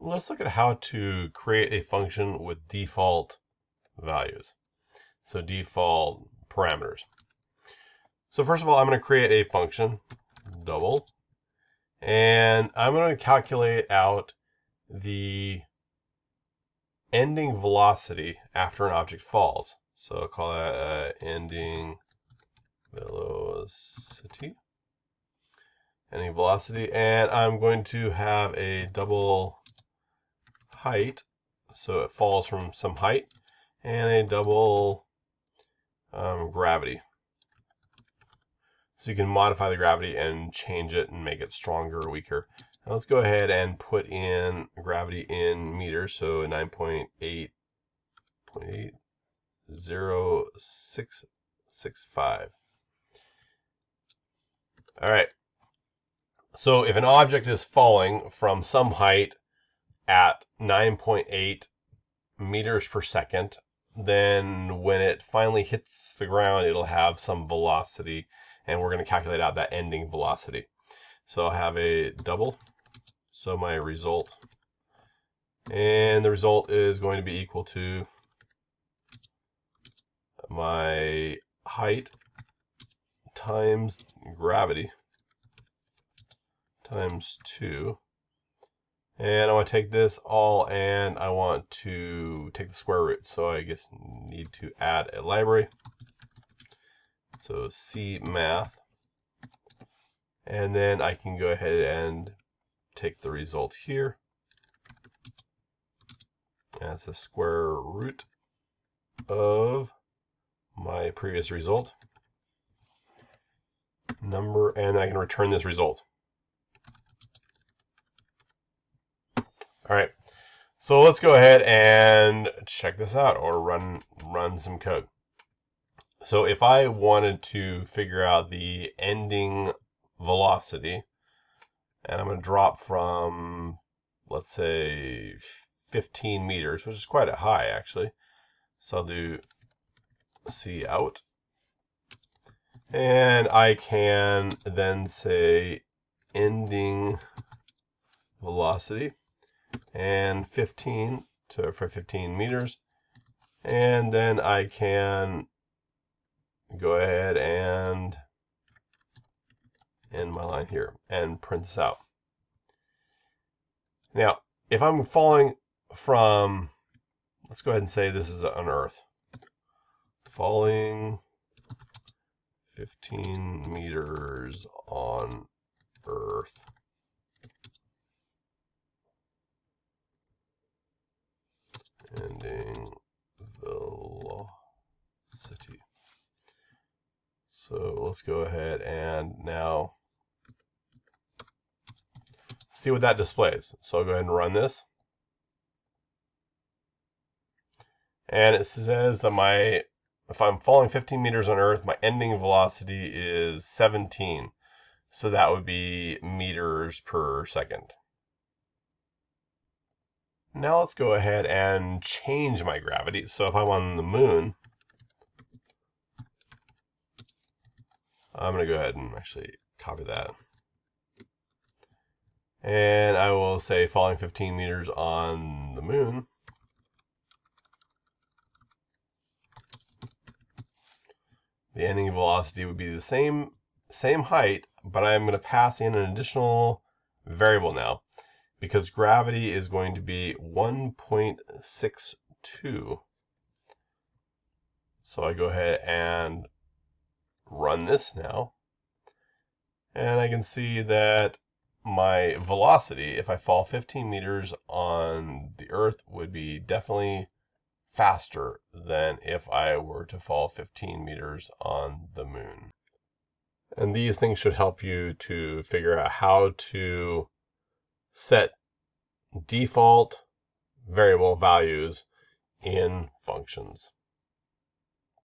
let's look at how to create a function with default values. So default parameters. So first of all, I'm going to create a function, double, and I'm going to calculate out the ending velocity after an object falls. So I'll call that uh, ending velocity. Ending velocity. And I'm going to have a double height, so it falls from some height, and a double um, gravity. So you can modify the gravity and change it and make it stronger or weaker. Now let's go ahead and put in gravity in meters, so 9.8.80665. All right. So if an object is falling from some height at 9.8 meters per second, then when it finally hits the ground, it'll have some velocity, and we're going to calculate out that ending velocity. So I'll have a double, so my result, and the result is going to be equal to my height times gravity times 2 and I want to take this all and I want to take the square root. So I guess need to add a library. So C math. And then I can go ahead and take the result here. That's the square root of my previous result number, and then I can return this result. All right, so let's go ahead and check this out or run, run some code. So if I wanted to figure out the ending velocity, and I'm going to drop from, let's say, 15 meters, which is quite a high actually. So I'll do C out. And I can then say ending velocity and 15 to, for 15 meters. And then I can go ahead and end my line here and print this out. Now, if I'm falling from, let's go ahead and say this is on Earth. Falling 15 meters on Earth. Ending velocity. So let's go ahead and now see what that displays. So I'll go ahead and run this. And it says that my, if I'm falling 15 meters on Earth, my ending velocity is 17. So that would be meters per second. Now let's go ahead and change my gravity. So if I'm on the moon, I'm going to go ahead and actually copy that. And I will say falling 15 meters on the moon. The ending velocity would be the same, same height, but I'm going to pass in an additional variable now because gravity is going to be 1.62. So I go ahead and run this now. And I can see that my velocity, if I fall 15 meters on the Earth, would be definitely faster than if I were to fall 15 meters on the moon. And these things should help you to figure out how to set default variable values in functions.